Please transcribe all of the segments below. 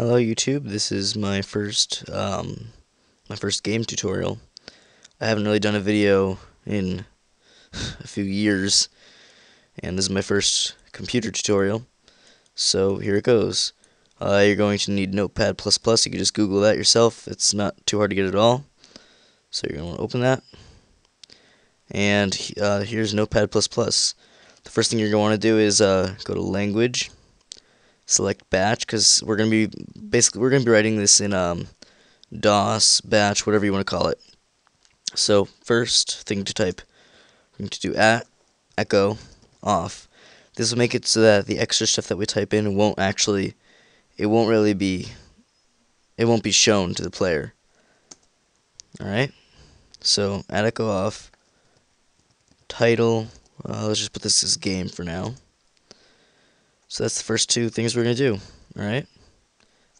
Hello YouTube, this is my first um, my first game tutorial. I haven't really done a video in a few years and this is my first computer tutorial. So here it goes. Uh, you're going to need Notepad++, you can just Google that yourself, it's not too hard to get at all. So you're going to open that and uh, here's Notepad++. The first thing you're going to want to do is uh, go to language select batch because we're going to be basically we're going to be writing this in um, DOS, batch, whatever you want to call it. So first thing to type, we're going to do at echo off. This will make it so that the extra stuff that we type in won't actually, it won't really be, it won't be shown to the player. Alright, so at echo off, title, uh, let's just put this as game for now. So that's the first two things we're going to do. Alright?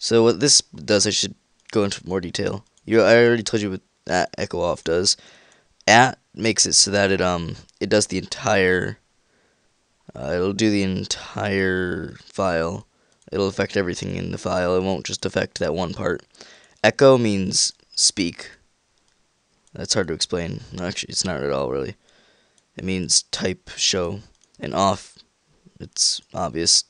So what this does, I should go into more detail. You, I already told you what that echo off does. At makes it so that it um it does the entire uh, it'll do the entire file. It'll affect everything in the file. It won't just affect that one part. Echo means speak. That's hard to explain. Actually, it's not at all really. It means type, show, and off it's obvious.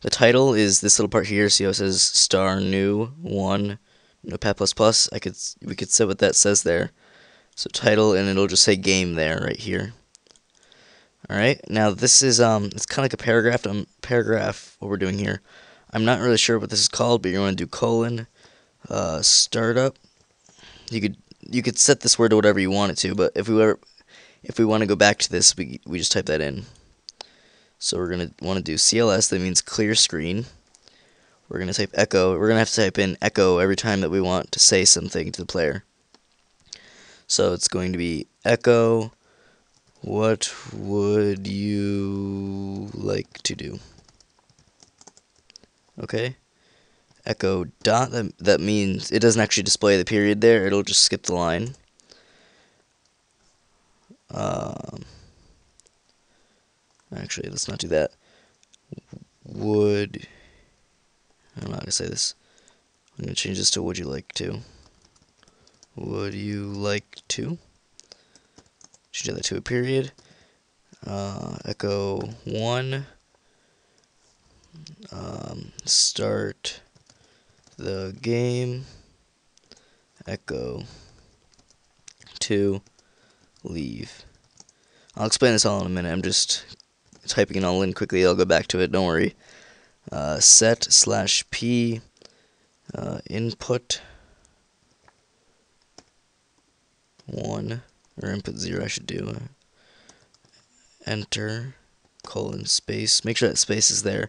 The title is this little part here. See how it says star new one no notepad plus plus. I could we could set what that says there. So title and it'll just say game there right here. All right. Now this is um it's kind of like a paragraph. Um paragraph. What we're doing here. I'm not really sure what this is called, but you want to do colon uh, startup. You could you could set this word to whatever you want it to, but if we were if we want to go back to this, we we just type that in. So we're going to want to do CLS, that means clear screen. We're going to type echo. We're going to have to type in echo every time that we want to say something to the player. So it's going to be echo, what would you like to do? Okay. Echo dot, that, that means it doesn't actually display the period there, it'll just skip the line. Um, Actually, let's not do that. Would I'm not gonna say this. I'm gonna change this to would you like to. Would you like to? Change that to a period. Uh, echo one. Um, start the game. Echo two. Leave. I'll explain this all in a minute. I'm just typing it all in quickly. I'll go back to it. Don't worry. Uh, set slash p uh, input one or input zero. I should do. enter colon space. Make sure that space is there.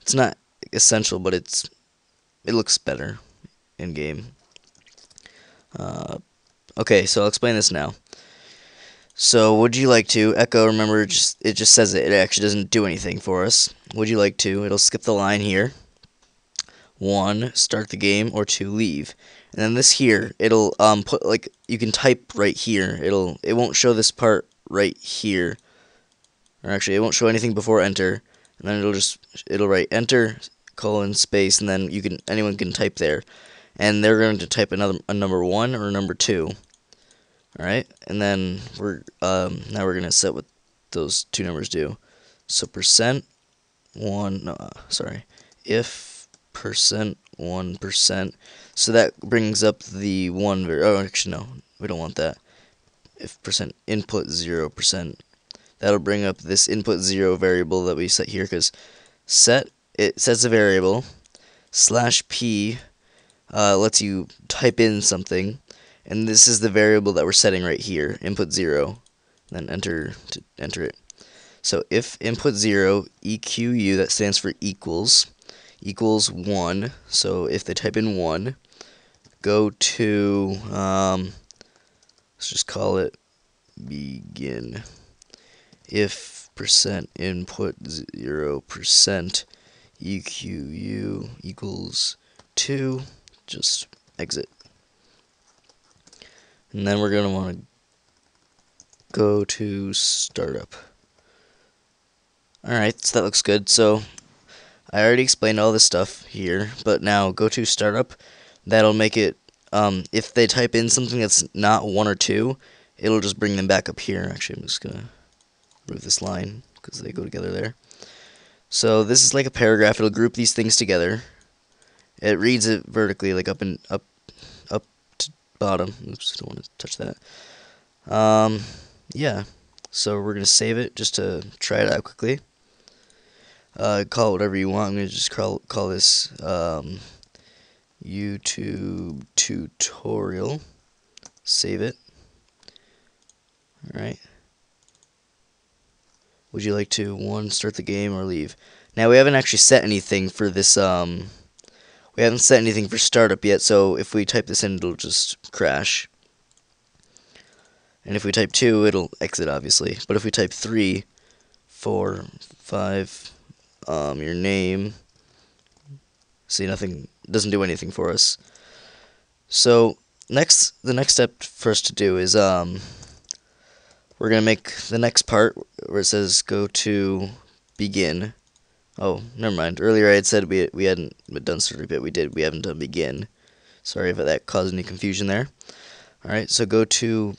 It's not essential, but it's it looks better in game. Uh, okay, so I'll explain this now. So, would you like to echo? Remember, just it just says it. It actually doesn't do anything for us. Would you like to? It'll skip the line here. One, start the game, or two, leave. And then this here, it'll um put like you can type right here. It'll it won't show this part right here. Or actually, it won't show anything before enter. And then it'll just it'll write enter colon space, and then you can anyone can type there. And they're going to type another a number one or a number two. Alright, and then we're um, now we're gonna set what those two numbers do. So percent one no, uh, sorry, if percent one percent. So that brings up the one var oh actually no, we don't want that. If percent input zero percent, that'll bring up this input zero variable that we set here because set it sets a variable slash p uh, lets you type in something and this is the variable that we're setting right here, input 0, then enter to enter it. So if input 0 EQU, that stands for equals, equals 1, so if they type in 1, go to, um, let's just call it begin. If percent input 0 percent EQU equals 2, just exit. And then we're going to want to go to startup. Alright, so that looks good. So I already explained all this stuff here, but now go to startup. That'll make it, um, if they type in something that's not one or two, it'll just bring them back up here. Actually, I'm just going to move this line because they go together there. So this is like a paragraph. It'll group these things together. It reads it vertically, like up and up, bottom. Oops, don't want to touch that. Um, yeah. So we're gonna save it just to try it out quickly. Uh, call it whatever you want. I'm gonna just call call this um, YouTube tutorial. Save it. All right. Would you like to one start the game or leave? Now we haven't actually set anything for this. Um, we haven't set anything for startup yet. So if we type this in, it'll just crash. And if we type two, it'll exit obviously. But if we type three, four, five, um, your name, see nothing doesn't do anything for us. So next, the next step for us to do is um we're going to make the next part where it says go to begin. Oh, never mind. Earlier I had said we we hadn't done starter bit. We did. We haven't done begin. Sorry if that caused any confusion there. All right, so go to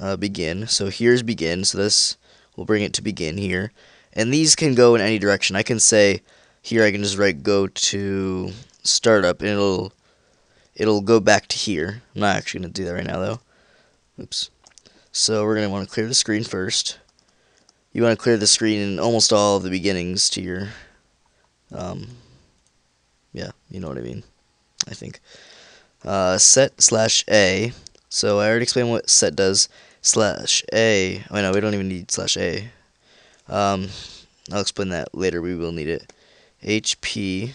uh, begin. So here's begin. So this will bring it to begin here. And these can go in any direction. I can say here I can just write go to startup and it'll it'll go back to here. I'm not actually to do that right now though. Oops. So we're going to want to clear the screen first. You want to clear the screen in almost all of the beginnings to your, um, yeah, you know what I mean, I think. Uh, set slash A. So I already explained what set does. Slash A. Oh, no, we don't even need slash A. Um, I'll explain that later. We will need it. HP.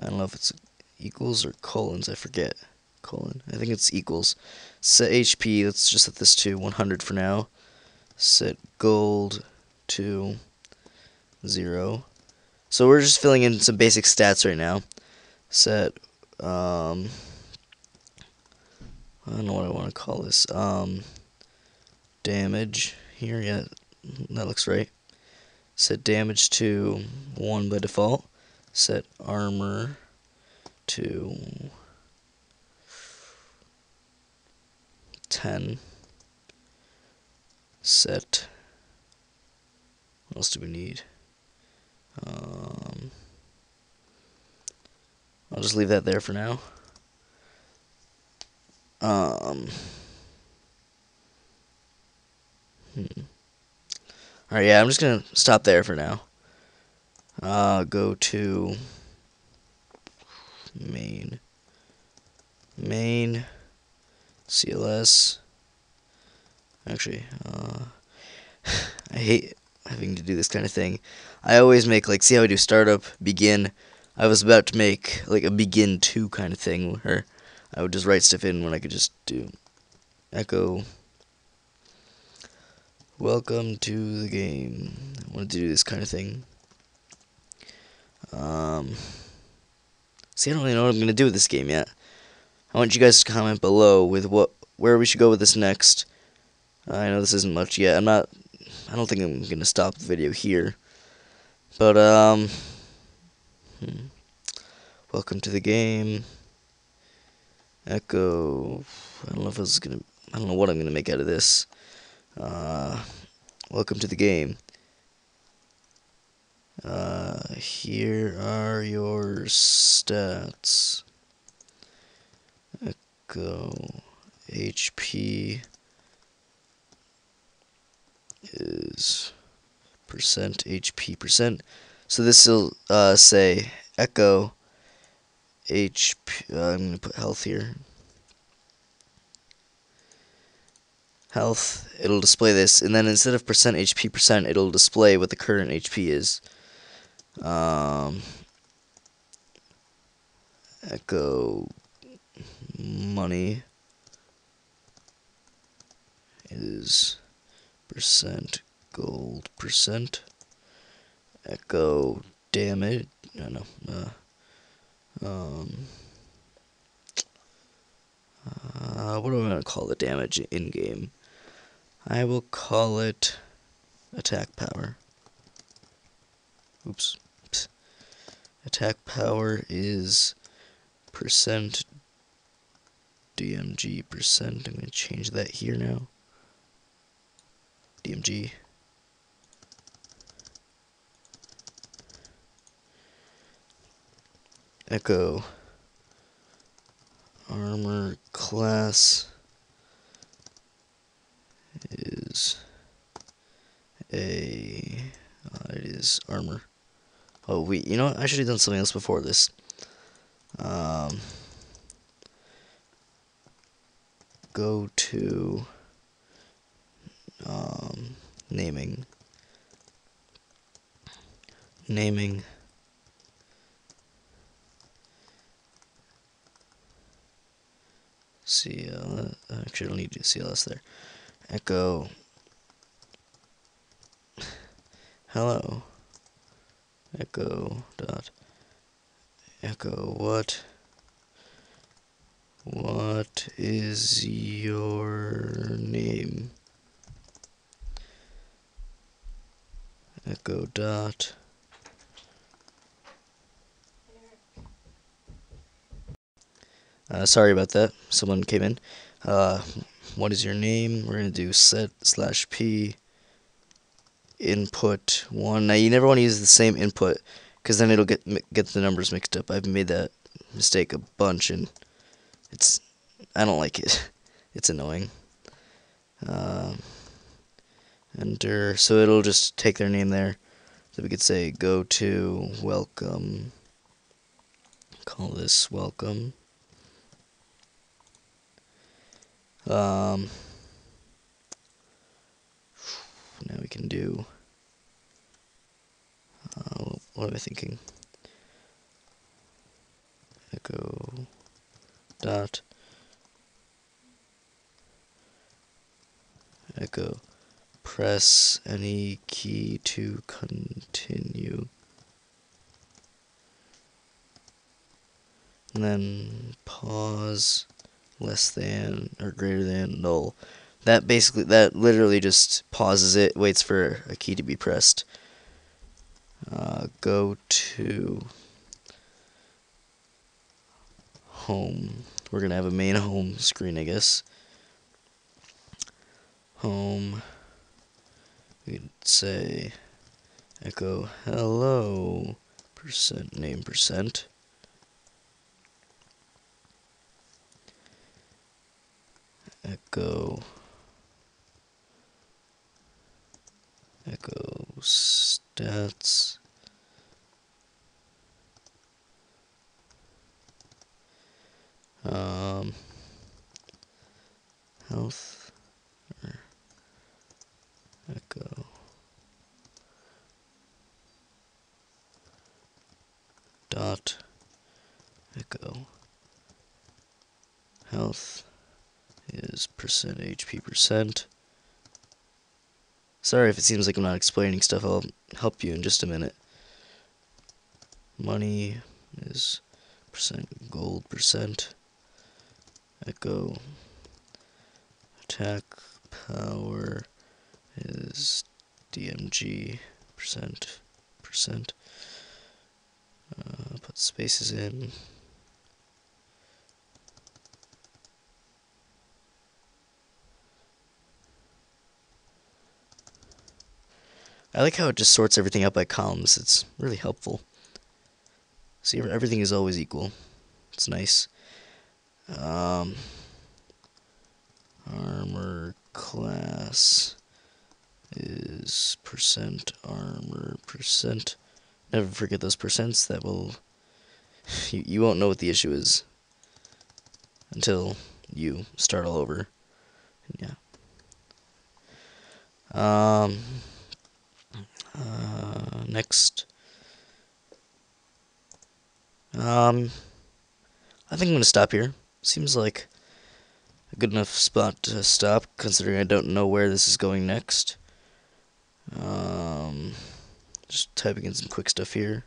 I don't know if it's equals or colons. I forget colon. I think it's equals. Set HP, let's just set this to 100 for now. Set gold to 0. So we're just filling in some basic stats right now. Set, um, I don't know what I want to call this. Um, damage here, yeah, that looks right. Set damage to 1 by default. Set armor to 10 set what else do we need um, I'll just leave that there for now um, hmm. alright yeah I'm just gonna stop there for now uh, go to main main CLS. Actually, uh, I hate having to do this kind of thing. I always make, like, see how I do startup, begin. I was about to make, like, a begin to kind of thing where I would just write stuff in when I could just do echo. Welcome to the game. I wanted to do this kind of thing. Um, see, I don't really know what I'm to do with this game yet. I want you guys to comment below with what where we should go with this next. I know this isn't much yet. I'm not. I don't think I'm gonna stop the video here. But um. Hmm. Welcome to the game. Echo. I don't know if I was gonna. I don't know what I'm gonna make out of this. Uh, welcome to the game. Uh, here are your stats Echo. HP is percent HP percent. So this will uh, say echo HP. Uh, I'm going to put health here. Health. It'll display this, and then instead of percent HP percent, it'll display what the current HP is. Um, echo money is percent gold percent echo damage no no uh, um uh, what am I gonna call the damage in game I will call it attack power oops attack power is percent DMG percent. I'm going to change that here now. DMG. Echo armor class is a uh, it is armor. Oh wait, you know what? I should have done something else before this. Um, go to um, naming naming CL uh, actually I don't need to do CLS there. Echo. Hello. Echo dot. Echo what? What is your name? Echo dot uh, sorry about that. Someone came in. Uh, what is your name? We're gonna do set slash p input one. Now you never want to use the same input because then it'll get get the numbers mixed up. I've made that mistake a bunch and it's I don't like it. It's annoying. Um, enter. So it'll just take their name there. So we could say go to welcome. Call this welcome um, now we can do uh, what am I thinking? Echo dot echo press any key to continue. And then pause less than or greater than null. That basically that literally just pauses it waits for a key to be pressed. Uh, go to home. We're gonna have a main home screen I guess. Home. We could say echo hello percent name percent echo. Echo stats. Um health echo dot echo health is percent HP percent. Sorry if it seems like I'm not explaining stuff, I'll help you in just a minute. Money is percent gold percent. Echo attack power is DMG percent percent. Uh, put spaces in. I like how it just sorts everything out by columns. It's really helpful. See, everything is always equal. It's nice. Um, armor class is percent armor percent. Never forget those percents. That will you you won't know what the issue is until you start all over. Yeah. Um. Uh, next. Um, I think I'm going to stop here. Seems like a good enough spot to stop, considering I don't know where this is going next. Um, just typing in some quick stuff here.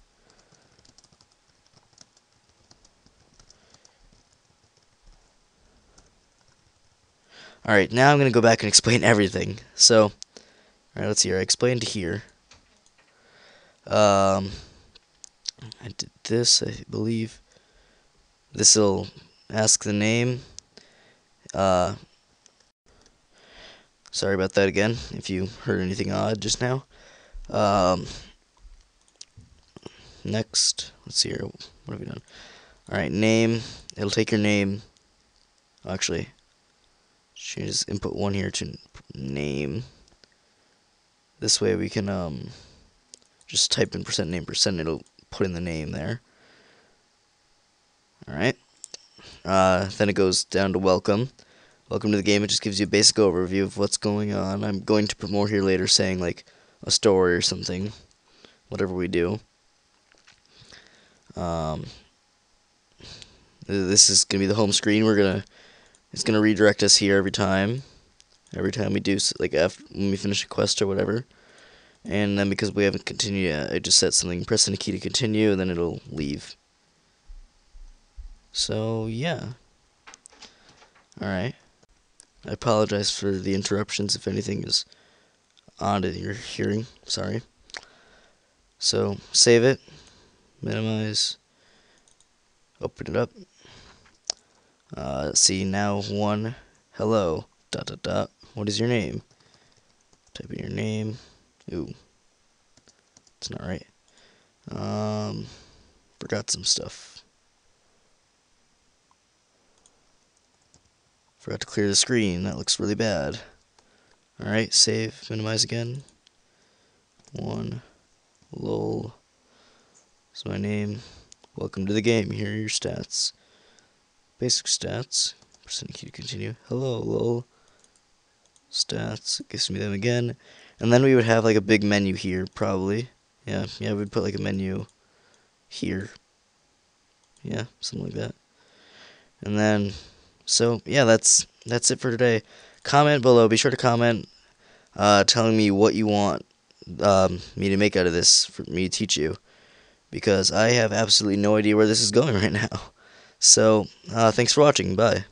Alright, now I'm going to go back and explain everything. So, alright, let's see here. I explained here. Um, I did this, I believe. This will ask the name. Uh, sorry about that again, if you heard anything odd just now. Um, next, let's see here. What have we done? Alright, name. It'll take your name. Actually, change input 1 here to name. This way we can um, just type in percent name percent. It'll put in the name there. Alright. Uh, then it goes down to welcome. Welcome to the game. It just gives you a basic overview of what's going on. I'm going to put more here later saying like a story or something. Whatever we do. Um, this is going to be the home screen. We're going to, it's going to redirect us here every time. Every time we do, like after, when we finish a quest or whatever. And then because we haven't continued yet, I just set something, press the key to continue, and then it'll leave. So, yeah. Alright. I apologize for the interruptions if anything is odd in your hearing. Sorry. So, save it, minimize, open it up. Uh, see, now one, hello, dot dot dot. What is your name? Type in your name. Ooh. It's not right. Um, forgot some stuff. Forgot to clear the screen. That looks really bad. Alright, save, minimize again. One, lol. Is my name. Welcome to the game. Here are your stats. Basic stats. Percent key to continue. Hello, lol. Stats. Gives me them again. And then we would have like a big menu here, probably. Yeah, yeah, we'd put like a menu here. Yeah, something like that. And then, so yeah, that's that's it for today. Comment below. Be sure to comment, uh, telling me what you want um, me to make out of this for me to teach you, because I have absolutely no idea where this is going right now. So, uh, thanks for watching. Bye.